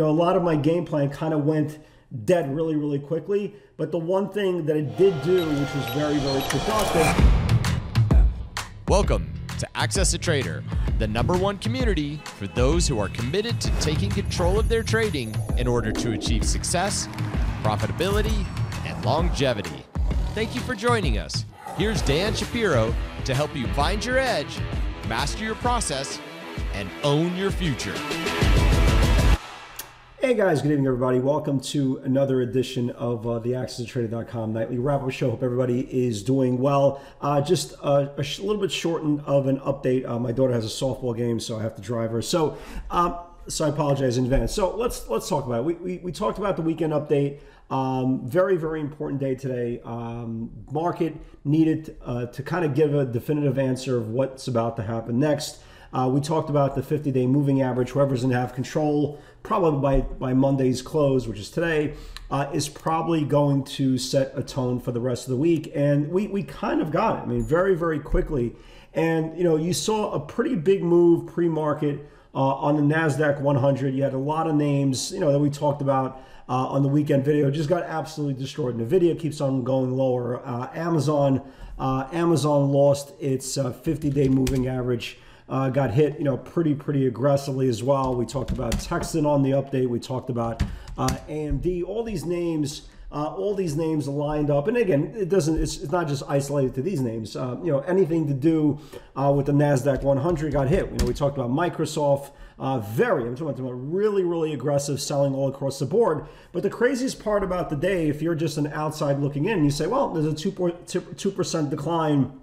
know, a lot of my game plan kind of went dead really, really quickly. But the one thing that it did do, which was very, very productive. Welcome to Access a Trader, the number one community for those who are committed to taking control of their trading in order to achieve success, profitability, and longevity. Thank you for joining us. Here's Dan Shapiro to help you find your edge, master your process, and own your future. Hey guys, good evening everybody. Welcome to another edition of uh, the AccessTrader.com nightly wrap-up show. Hope everybody is doing well. Uh, just a sh- little bit shortened of an update. Uh, my daughter has a softball game, so I have to drive her. So, um, so I apologize in advance. So let's let's talk about it. We, we, we talked about the weekend update. Um, very very important day today. Um, market needed uh, to kind of give a definitive answer of what's about to happen next. Uh, we talked about the 50 day moving average. Whoever's going to have control, probably by, by Monday's close, which is today, uh, is probably going to set a tone for the rest of the week. And we, we kind of got it. I mean, very, very quickly. And, you know, you saw a pretty big move pre market uh, on the NASDAQ 100. You had a lot of names, you know, that we talked about. Uh, on the weekend video just got absolutely destroyed. Nvidia keeps on going lower. Uh, Amazon, uh, Amazon lost its 50-day moving average uh, got hit, you know, pretty pretty aggressively as well. We talked about Texan on the update. We talked about uh, AMD. All these names. Uh, all these names lined up, and again, it doesn't. It's, it's not just isolated to these names. Uh, you know, anything to do uh, with the Nasdaq 100 got hit. You know, we talked about Microsoft. Uh, very, I'm talking about really, really aggressive selling all across the board. But the craziest part about the day, if you're just an outside looking in, you say, well, there's a two percent decline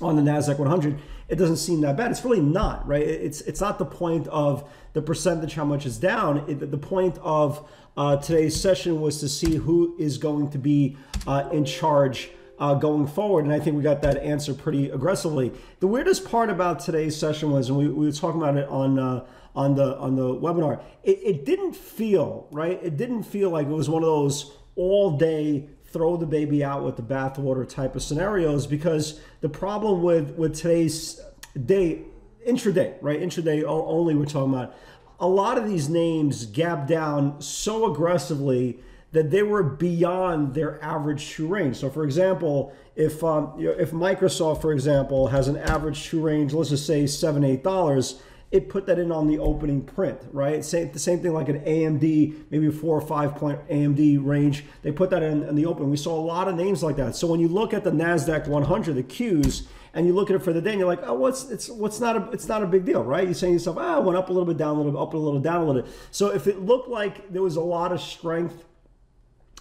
on the Nasdaq 100 it doesn't seem that bad. It's really not, right? It's it's not the point of the percentage how much is down. It, the point of uh, today's session was to see who is going to be uh, in charge uh, going forward, and I think we got that answer pretty aggressively. The weirdest part about today's session was, and we, we were talking about it on uh, on the on the webinar. It, it didn't feel right. It didn't feel like it was one of those all day throw the baby out with the bathwater type of scenarios because the problem with with today's day intraday right intraday only we're talking about a lot of these names gap down so aggressively that they were beyond their average true range. So, for example, if um, you know, if Microsoft, for example, has an average true range, let's just say seven eight dollars, it put that in on the opening print, right? Same, the same thing like an AMD, maybe four or five point AMD range. They put that in, in the open. We saw a lot of names like that. So when you look at the Nasdaq 100, the Qs, and you look at it for the day, and you're like, oh, what's it's what's not a it's not a big deal, right? You're saying to yourself, ah, went up a little bit, down a little bit, up a little, down a little bit. So if it looked like there was a lot of strength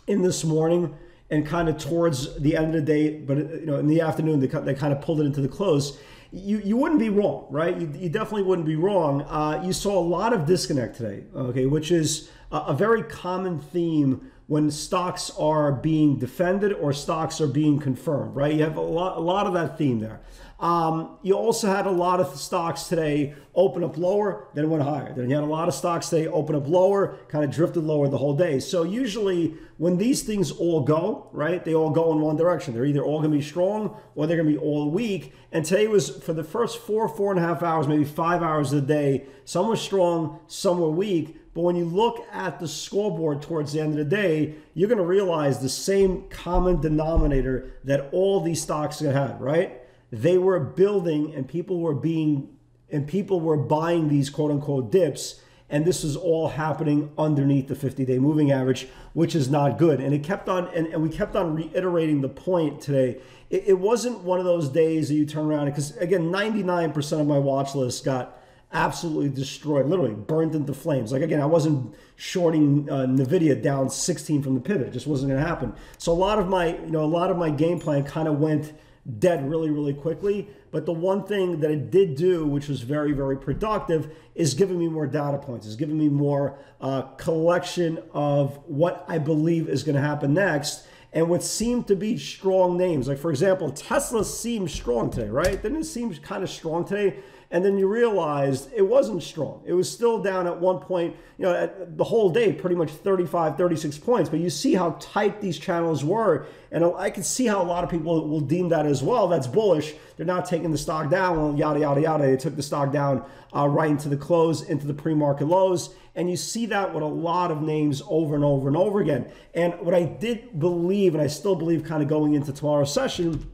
in this morning and kind of towards the end of the day, but you know, in the afternoon, they, they kind of pulled it into the close you, you wouldn't be wrong, right? You, you definitely wouldn't be wrong. Uh, you saw a lot of disconnect today, okay, which is a, a very common theme when stocks are being defended or stocks are being confirmed, right? You have a lot, a lot of that theme there. Um, you also had a lot of stocks today open up lower, then went higher. Then you had a lot of stocks today open up lower, kind of drifted lower the whole day. So usually when these things all go, right, they all go in one direction. They're either all going to be strong or they're going to be all weak. And today was for the first four, four and a half hours, maybe five hours of the day, some were strong, some were weak. But when you look at the scoreboard towards the end of the day, you're going to realize the same common denominator that all these stocks had, right? They were building and people were being and people were buying these quote unquote dips. And this was all happening underneath the 50 day moving average which is not good. And it kept on and, and we kept on reiterating the point today. It, it wasn't one of those days that you turn around because again 99% of my watch list got absolutely destroyed literally burned into flames. Like again i wasn't shorting uh, nvidia down 16 from the pivot. It just wasn't going to happen. So a lot of my you know a lot of my game plan kind of went dead really, really quickly. But the one thing that it did do, which was very, very productive, is giving me more data points, is giving me more uh, collection of what I believe is going to happen next. And what seemed to be strong names, like for example, Tesla seemed strong today, right? Didn't it seem kind of strong today? And then you realized it wasn't strong. It was still down at one point, you know, the whole day, pretty much 35, 36 points. But you see how tight these channels were. And I can see how a lot of people will deem that as well. That's bullish. They're not taking the stock down, well, yada, yada, yada. They took the stock down uh, right into the close, into the pre market lows. And you see that with a lot of names over and over and over again. And what I did believe, and I still believe kind of going into tomorrow's session,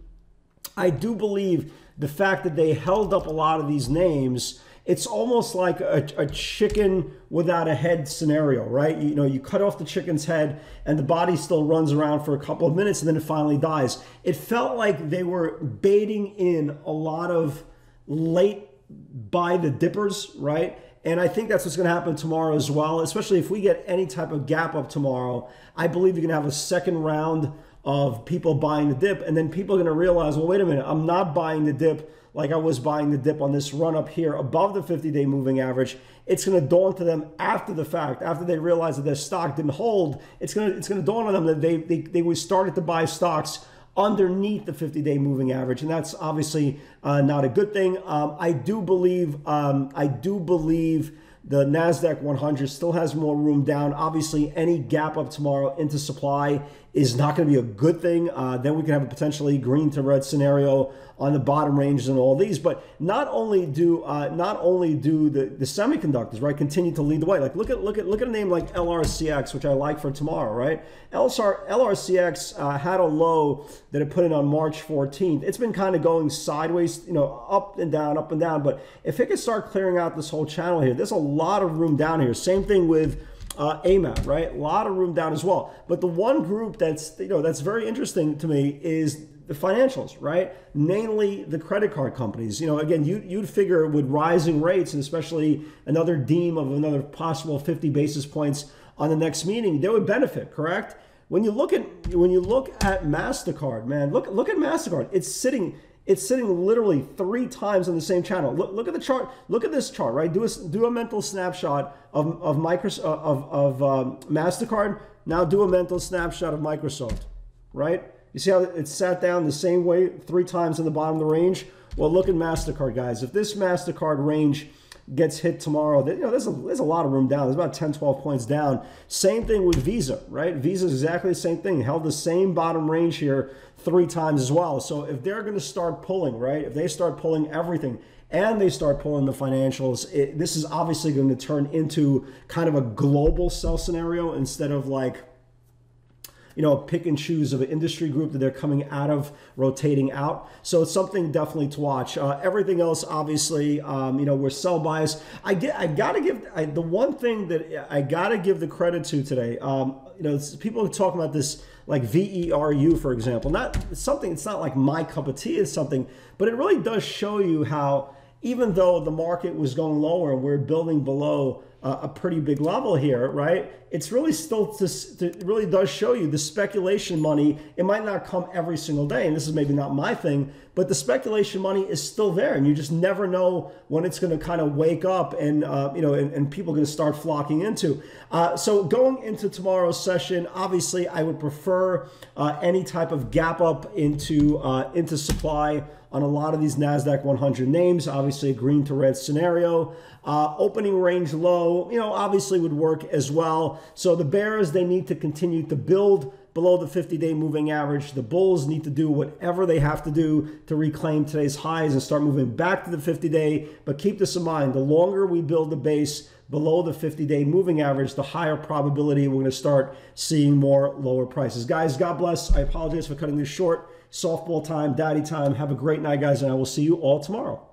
I do believe the fact that they held up a lot of these names it's almost like a, a, chicken without a head scenario, right? You know, you cut off the chicken's head and the body still runs around for a couple of minutes and then it finally dies. It felt like they were baiting in a lot of late buy the dippers, right? And I think that's what's going to happen tomorrow as well, especially if we get any type of gap up tomorrow. I believe you're going to have a second round of people buying the dip, and then people are going to realize, well, wait a minute, I'm not buying the dip like I was buying the dip on this run up here above the 50 day moving average. It's going to dawn to them after the fact, after they realize that their stock didn't hold. It's going to it's going to dawn on them that they they they started to buy stocks underneath the 50 day moving average. And that's obviously uh, not a good thing. Um, I do believe, um, I do believe the NASDAQ 100 still has more room down. Obviously, any gap up tomorrow into supply is not going to be a good thing. Uh, then we can have a potentially green to red scenario on the bottom ranges and all these. But not only do uh, not only do the, the semiconductors right continue to lead the way. Like look at look at look at a name like LRCX, which I like for tomorrow. Right, LSR, LRCX uh, had a low that it put in on March 14th. It's been kind of going sideways, you know, up and down, up and down. But if it could start clearing out this whole channel here, there's a lot of room down here. Same thing with uh, AMAT, right? A lot of room down as well. But the one group that's you know that's very interesting to me is the financials, right? Namely, the credit card companies. You know, again, you, you'd figure with rising rates and especially another deem of another possible 50 basis points on the next meeting, they would benefit, correct? When you look at when you look at Mastercard, man, look look at Mastercard. It's sitting it's sitting literally three times on the same channel. Look, look at the chart. Look at this chart, right? Do a, do a mental snapshot of, of, Microsoft, of, of um, MasterCard. Now do a mental snapshot of Microsoft, right? You see how it sat down the same way three times in the bottom of the range? Well, look at MasterCard, guys. If this MasterCard range gets hit tomorrow, you know, there's a, there's a lot of room down. There's about 10, 12 points down. Same thing with Visa, right? Visa is exactly the same thing. Held the same bottom range here three times as well. So if they're going to start pulling, right? If they start pulling everything and they start pulling the financials, it, this is obviously going to turn into kind of a global sell scenario instead of like you know, pick and choose of an industry group that they're coming out of, rotating out. So it's something definitely to watch. Uh, everything else, obviously, um, you know, we're sell bias. I get, I gotta give I, the one thing that I gotta give the credit to today. Um, you know, people are talking about this like VERU, for example. Not something. It's not like my cup of tea is something, but it really does show you how even though the market was going lower and we're building below a pretty big level here, right? It's really still, this it really does show you the speculation money. It might not come every single day, and this is maybe not my thing, but the speculation money is still there, and you just never know when it's going to kind of wake up and, uh, you know, and, and people are going to start flocking into. Uh, so going into tomorrow's session, obviously, I would prefer uh, any type of gap up into, uh, into supply on a lot of these NASDAQ 100 names. Obviously, a green to red scenario. Uh, opening range low, you know, obviously would work as well. So the bears, they need to continue to build below the 50 day moving average. The bulls need to do whatever they have to do to reclaim today's highs and start moving back to the 50 day. But keep this in mind the longer we build the base below the 50 day moving average, the higher probability we're going to start seeing more lower prices. Guys, God bless. I apologize for cutting this short. Softball time, daddy time. Have a great night, guys, and I will see you all tomorrow.